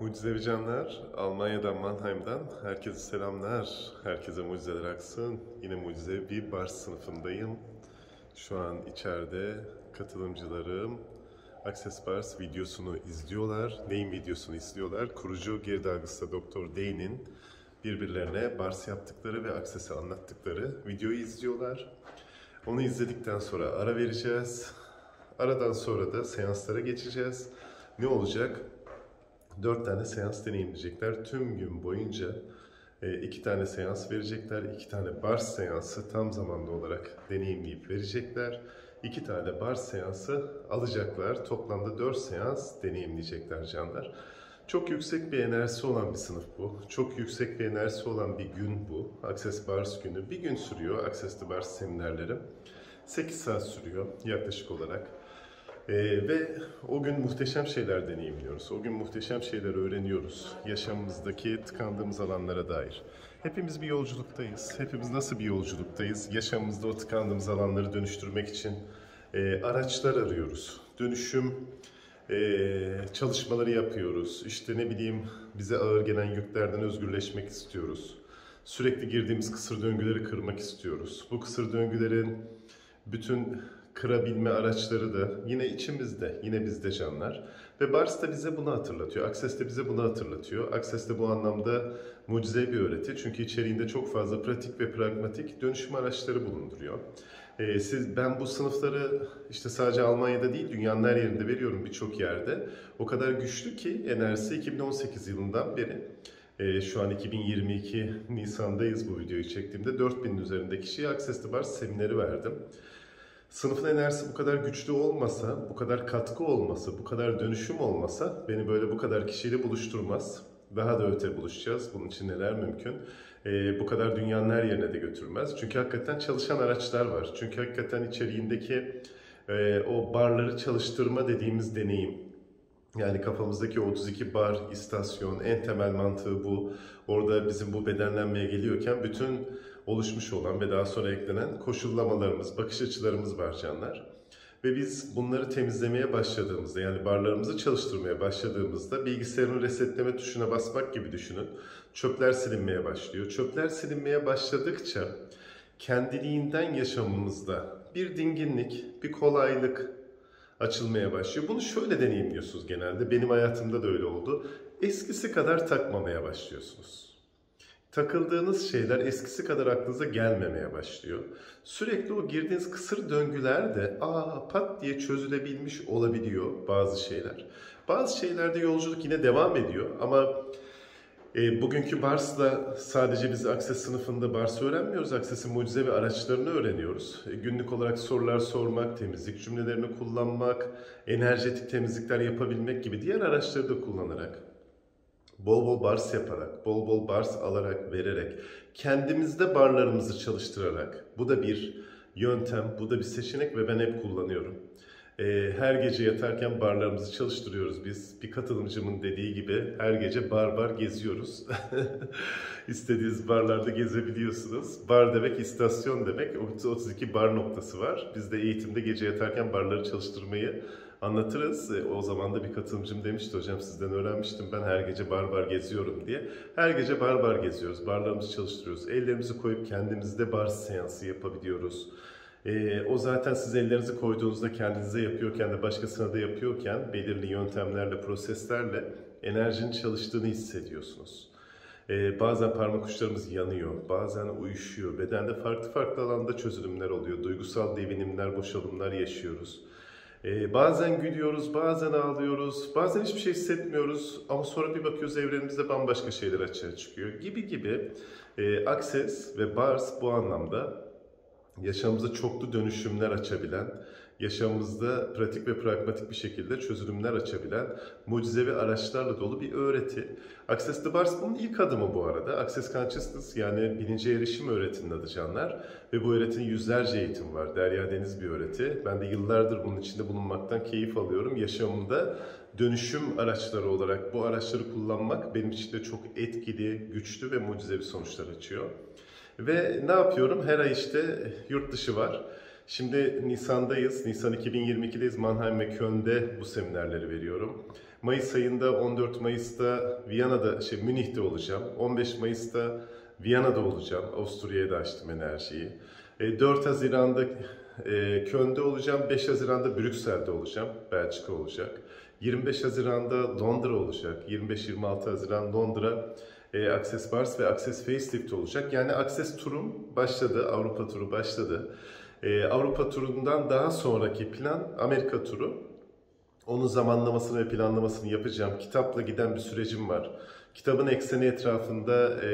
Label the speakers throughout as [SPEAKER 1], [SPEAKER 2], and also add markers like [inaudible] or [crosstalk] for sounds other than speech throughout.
[SPEAKER 1] Mucizevi canlar, Almanya'dan, Mannheim'dan herkese selamlar. Herkese mucizeler aksın. Yine mucizevi bir bar sınıfındayım. Şu an içeride katılımcılarım Access Bars videosunu izliyorlar. Neyin videosunu izliyorlar? Kurucu Girdagıs'ta Doktor Day'nin birbirlerine bars yaptıkları ve Access'i anlattıkları videoyu izliyorlar. Onu izledikten sonra ara vereceğiz. Aradan sonra da seanslara geçeceğiz. Ne olacak? Dört tane seans deneyimleyecekler. Tüm gün boyunca e, iki tane seans verecekler. iki tane bars seansı tam zamanlı olarak deneyimleyip verecekler. İki tane bars seansı alacaklar. Toplamda dört seans deneyimleyecekler canlar. Çok yüksek bir enerjisi olan bir sınıf bu. Çok yüksek bir enerjisi olan bir gün bu. Access Bars günü. Bir gün sürüyor Access to Bars seminerleri. 8 saat sürüyor yaklaşık olarak. Ee, ve o gün muhteşem şeyler deneyimliyoruz. O gün muhteşem şeyler öğreniyoruz. Yaşamımızdaki tıkandığımız alanlara dair. Hepimiz bir yolculuktayız. Hepimiz nasıl bir yolculuktayız? Yaşamımızda o tıkandığımız alanları dönüştürmek için e, araçlar arıyoruz. Dönüşüm e, çalışmaları yapıyoruz. İşte ne bileyim bize ağır gelen yüklerden özgürleşmek istiyoruz. Sürekli girdiğimiz kısır döngüleri kırmak istiyoruz. Bu kısır döngülerin bütün kırabilme araçları da yine içimizde, yine bizde canlar. Ve Bars da bize bunu hatırlatıyor. Access de bize bunu hatırlatıyor. Access de bu anlamda mucize bir öğreti. Çünkü içeriğinde çok fazla pratik ve pragmatik dönüşüm araçları bulunduruyor. Ee, siz, ben bu sınıfları işte sadece Almanya'da değil dünyanın her yerinde veriyorum birçok yerde. O kadar güçlü ki enerjisi 2018 yılından beri. Ee, şu an 2022 Nisan'dayız bu videoyu çektiğimde 4000'in üzerinde kişiye Access to Bars semineri verdim. Sınıfın enerjisi bu kadar güçlü olmasa, bu kadar katkı olmasa, bu kadar dönüşüm olmasa beni böyle bu kadar kişiyle buluşturmaz. Daha da öte buluşacağız. Bunun için neler mümkün? Ee, bu kadar dünyanın her yerine de götürmez. Çünkü hakikaten çalışan araçlar var. Çünkü hakikaten içeriğindeki e, o barları çalıştırma dediğimiz deneyim, yani kafamızdaki 32 bar istasyon en temel mantığı bu. Orada bizim bu bedenlenmeye geliyorken bütün oluşmuş olan ve daha sonra eklenen koşullamalarımız, bakış açılarımız var canlar. Ve biz bunları temizlemeye başladığımızda yani barlarımızı çalıştırmaya başladığımızda bilgisayarın resetleme tuşuna basmak gibi düşünün. Çöpler silinmeye başlıyor. Çöpler silinmeye başladıkça kendiliğinden yaşamımızda bir dinginlik, bir kolaylık açılmaya başlıyor. Bunu şöyle deneyimliyorsunuz genelde. Benim hayatımda da öyle oldu. Eskisi kadar takmamaya başlıyorsunuz takıldığınız şeyler eskisi kadar aklınıza gelmemeye başlıyor. Sürekli o girdiğiniz kısır döngüler de aa pat diye çözülebilmiş olabiliyor bazı şeyler. Bazı şeylerde yolculuk yine devam ediyor ama e, bugünkü Bars'la sadece biz Akses sınıfında Bars öğrenmiyoruz. Akses'in mucize ve araçlarını öğreniyoruz. E, günlük olarak sorular sormak, temizlik cümlelerini kullanmak, enerjetik temizlikler yapabilmek gibi diğer araçları da kullanarak bol bol bars yaparak, bol bol bars alarak, vererek, kendimizde barlarımızı çalıştırarak, bu da bir yöntem, bu da bir seçenek ve ben hep kullanıyorum. Ee, her gece yatarken barlarımızı çalıştırıyoruz biz. Bir katılımcımın dediği gibi her gece bar bar geziyoruz. [laughs] İstediğiniz barlarda gezebiliyorsunuz. Bar demek istasyon demek. 32 bar noktası var. Biz de eğitimde gece yatarken barları çalıştırmayı anlatırız. E, o zaman da bir katılımcım demişti hocam sizden öğrenmiştim ben her gece bar bar geziyorum diye. Her gece bar bar geziyoruz, barlarımızı çalıştırıyoruz. Ellerimizi koyup kendimizde bar seansı yapabiliyoruz. E, o zaten siz ellerinizi koyduğunuzda kendinize yapıyorken de başkasına da yapıyorken belirli yöntemlerle, proseslerle enerjinin çalıştığını hissediyorsunuz. Ee, bazen parmak uçlarımız yanıyor, bazen uyuşuyor. Bedende farklı farklı alanda çözülümler oluyor. Duygusal devinimler, boşalımlar yaşıyoruz. Ee, bazen gülüyoruz, bazen ağlıyoruz, bazen hiçbir şey hissetmiyoruz ama sonra bir bakıyoruz evrenimizde bambaşka şeyler açığa çıkıyor gibi gibi. E, Access ve Bars bu anlamda yaşamımıza çoklu dönüşümler açabilen, yaşamımızda pratik ve pragmatik bir şekilde çözümler açabilen mucizevi araçlarla dolu bir öğreti. Access the Bars bunun ilk adımı bu arada. Access Consciousness yani bilince erişim öğretinin adı canlar. Ve bu öğretinin yüzlerce eğitim var. Derya Deniz bir öğreti. Ben de yıllardır bunun içinde bulunmaktan keyif alıyorum. Yaşamımda dönüşüm araçları olarak bu araçları kullanmak benim için de çok etkili, güçlü ve mucizevi sonuçlar açıyor. Ve ne yapıyorum? Her ay işte yurt dışı var. Şimdi Nisan'dayız. Nisan 2022'deyiz. Mannheim ve Köln'de bu seminerleri veriyorum. Mayıs ayında 14 Mayıs'ta Viyana'da, şey Münih'te olacağım. 15 Mayıs'ta Viyana'da olacağım. Avusturya'ya da açtım enerjiyi. E, 4 Haziran'da e, Köln'de olacağım. 5 Haziran'da Brüksel'de olacağım. Belçika olacak. 25 Haziran'da Londra olacak. 25-26 Haziran Londra e, Access Bars ve Access Facelift olacak. Yani Access turum başladı, Avrupa turu başladı. E, Avrupa turundan daha sonraki plan Amerika turu. Onun zamanlamasını ve planlamasını yapacağım. Kitapla giden bir sürecim var. Kitabın ekseni etrafında e,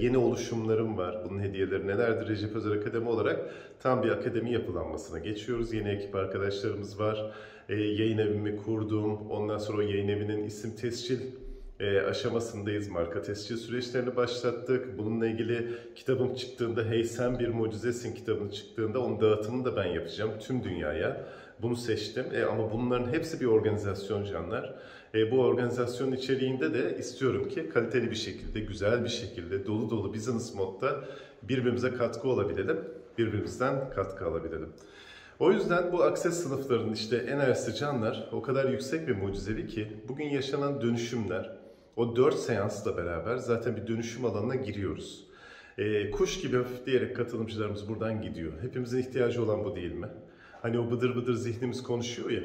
[SPEAKER 1] yeni oluşumlarım var. Bunun hediyeleri nelerdir? Recep Özer Akademi olarak tam bir akademi yapılanmasına geçiyoruz. Yeni ekip arkadaşlarımız var. E, yayın evimi kurdum. Ondan sonra o yayın evinin isim tescil e, aşamasındayız. Marka tescil süreçlerini başlattık. Bununla ilgili kitabım çıktığında Hey Sen Bir Mucizesin kitabının çıktığında onun dağıtımını da ben yapacağım tüm dünyaya. Bunu seçtim e, ama bunların hepsi bir organizasyon canlar. E, bu organizasyon içeriğinde de istiyorum ki kaliteli bir şekilde, güzel bir şekilde, dolu dolu business modda birbirimize katkı olabilelim, birbirimizden katkı alabilelim. O yüzden bu akses sınıflarının işte enerjisi canlar o kadar yüksek ve mucizevi ki bugün yaşanan dönüşümler, o dört seansla beraber zaten bir dönüşüm alanına giriyoruz. E, kuş gibi hafifleyerek katılımcılarımız buradan gidiyor. Hepimizin ihtiyacı olan bu değil mi? Hani o bıdır bıdır zihnimiz konuşuyor ya.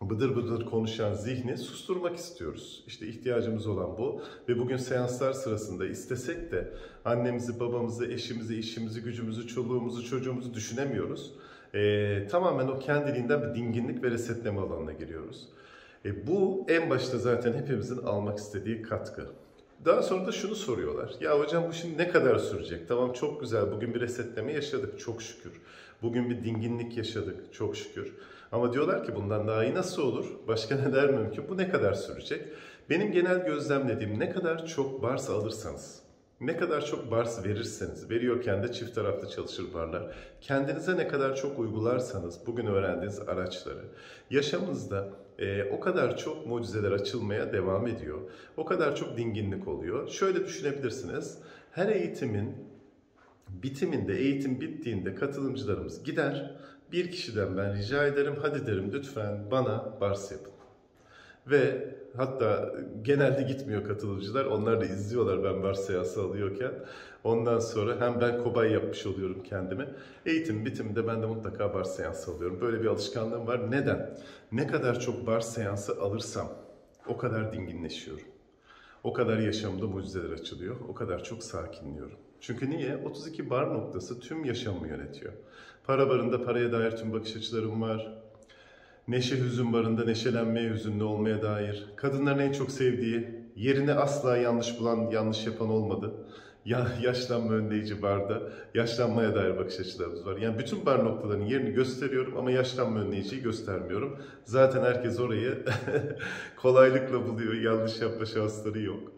[SPEAKER 1] Bıdır bıdır konuşan zihni susturmak istiyoruz. İşte ihtiyacımız olan bu. Ve bugün seanslar sırasında istesek de annemizi, babamızı, eşimizi, işimizi, gücümüzü, çoluğumuzu, çocuğumuzu düşünemiyoruz. Ee, tamamen o kendiliğinden bir dinginlik ve resetleme alanına giriyoruz. E, bu en başta zaten hepimizin almak istediği katkı. Daha sonra da şunu soruyorlar. Ya hocam bu şimdi ne kadar sürecek? Tamam çok güzel bugün bir resetleme yaşadık çok şükür. Bugün bir dinginlik yaşadık çok şükür. Ama diyorlar ki bundan daha iyi nasıl olur? Başka [laughs] neler mümkün? Bu ne kadar sürecek? Benim genel gözlemlediğim ne kadar çok bars alırsanız, ne kadar çok bars verirseniz, veriyorken de çift taraflı çalışır barlar, kendinize ne kadar çok uygularsanız bugün öğrendiğiniz araçları, yaşamınızda e, o kadar çok mucizeler açılmaya devam ediyor. O kadar çok dinginlik oluyor. Şöyle düşünebilirsiniz. Her eğitimin bitiminde, eğitim bittiğinde katılımcılarımız gider. Bir kişiden ben rica ederim, hadi derim lütfen bana bars yapın. Ve hatta genelde gitmiyor katılımcılar. Onlar da izliyorlar ben bars seansı alıyorken. Ondan sonra hem ben kobay yapmış oluyorum kendime. Eğitim bitiminde ben de mutlaka bar seansı alıyorum. Böyle bir alışkanlığım var. Neden? Ne kadar çok bar seansı alırsam o kadar dinginleşiyorum. O kadar yaşamda mucizeler açılıyor. O kadar çok sakinliyorum. Çünkü niye? 32 bar noktası tüm yaşamımı yönetiyor. Para barında paraya dair tüm bakış açılarım var. Neşe hüzün barında neşelenmeye, hüzünlü olmaya dair. Kadınların en çok sevdiği, yerini asla yanlış bulan, yanlış yapan olmadı. Ya, yaşlanma önleyici barda, yaşlanmaya dair bakış açılarımız var. Yani bütün bar noktalarının yerini gösteriyorum ama yaşlanma önleyiciyi göstermiyorum. Zaten herkes orayı [laughs] kolaylıkla buluyor, yanlış yapma şansları yok.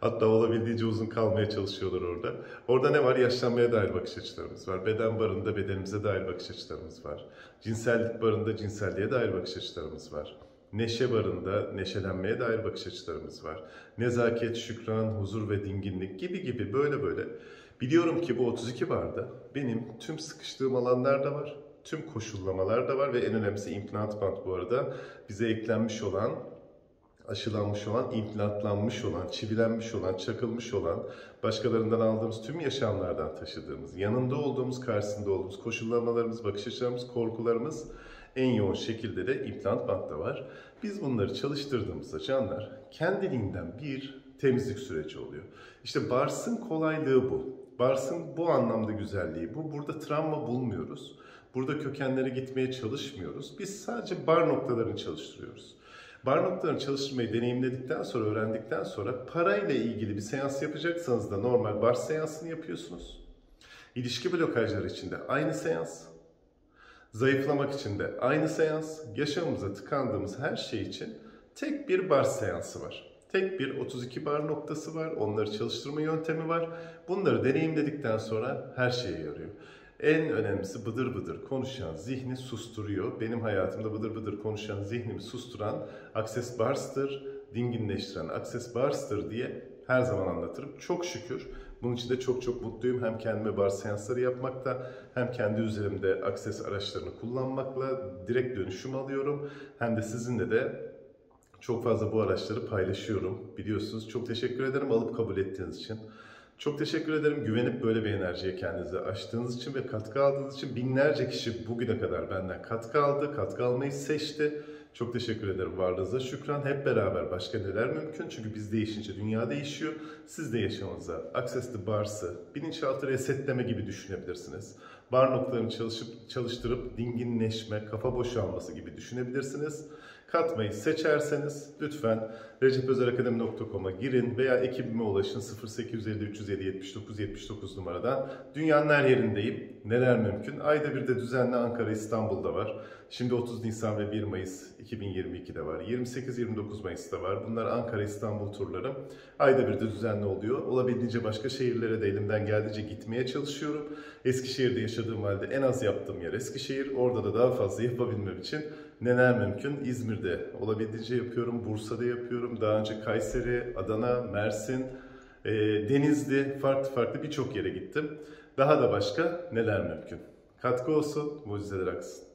[SPEAKER 1] Hatta olabildiğince uzun kalmaya çalışıyorlar orada. Orada ne var? Yaşlanmaya dair bakış açılarımız var. Beden barında bedenimize dair bakış açılarımız var. Cinsellik barında cinselliğe dair bakış açılarımız var. Neşe barında neşelenmeye dair bakış açılarımız var. Nezaket, şükran, huzur ve dinginlik gibi gibi böyle böyle. Biliyorum ki bu 32 barda benim tüm sıkıştığım alanlar da var. Tüm koşullamalar da var ve en önemlisi implant band bu arada bize eklenmiş olan aşılanmış olan, implantlanmış olan, çivilenmiş olan, çakılmış olan, başkalarından aldığımız tüm yaşamlardan taşıdığımız, yanında olduğumuz, karşısında olduğumuz koşullamalarımız, bakış açılarımız, korkularımız en yoğun şekilde de implant bantta var. Biz bunları çalıştırdığımızda canlar kendiliğinden bir temizlik süreci oluyor. İşte Bars'ın kolaylığı bu. Bars'ın bu anlamda güzelliği bu. Burada travma bulmuyoruz. Burada kökenlere gitmeye çalışmıyoruz. Biz sadece bar noktalarını çalıştırıyoruz. Bar noktalarını çalıştırmayı deneyimledikten sonra, öğrendikten sonra parayla ilgili bir seans yapacaksanız da normal bar seansını yapıyorsunuz. İlişki blokajları için de aynı seans. Zayıflamak için de aynı seans. Yaşamımıza tıkandığımız her şey için tek bir bar seansı var. Tek bir 32 bar noktası var. Onları çalıştırma yöntemi var. Bunları deneyimledikten sonra her şeye yarıyor. En önemlisi bıdır bıdır konuşan zihni susturuyor. Benim hayatımda bıdır bıdır konuşan zihnimi susturan Access Bars'tır, dinginleştiren Access Bars'tır diye her zaman anlatırım. Çok şükür bunun için de çok çok mutluyum. Hem kendime bar seansları yapmakta hem kendi üzerimde Access araçlarını kullanmakla direkt dönüşüm alıyorum. Hem de sizinle de Çok fazla bu araçları paylaşıyorum. Biliyorsunuz. Çok teşekkür ederim alıp kabul ettiğiniz için. Çok teşekkür ederim güvenip böyle bir enerjiye kendinizi açtığınız için ve katkı aldığınız için binlerce kişi bugüne kadar benden katkı aldı, katkı almayı seçti. Çok teşekkür ederim varlığınıza şükran. Hep beraber başka neler mümkün? Çünkü biz değişince dünya değişiyor. Siz de yaşamınıza Access to Bars'ı bilinçaltı resetleme gibi düşünebilirsiniz. Bar noktalarını çalışıp, çalıştırıp dinginleşme, kafa boşalması gibi düşünebilirsiniz katmayı seçerseniz lütfen recepözerakademi.com'a girin veya ekibime ulaşın 0850 307 79 79 numaradan. Dünyanın her yerindeyim. Neler mümkün? Ayda bir de düzenli Ankara İstanbul'da var. Şimdi 30 Nisan ve 1 Mayıs 2022'de var. 28-29 Mayıs'ta var. Bunlar Ankara İstanbul turları. Ayda bir de düzenli oluyor. Olabildiğince başka şehirlere de elimden geldiğince gitmeye çalışıyorum. Eskişehir'de yaşadığım halde en az yaptığım yer Eskişehir. Orada da daha fazla yapabilmem için neler mümkün? İzmir'de olabildiğince yapıyorum, Bursa'da yapıyorum, daha önce Kayseri, Adana, Mersin, e, Denizli, farklı farklı birçok yere gittim. Daha da başka neler mümkün? Katkı olsun, mucizeler aksın.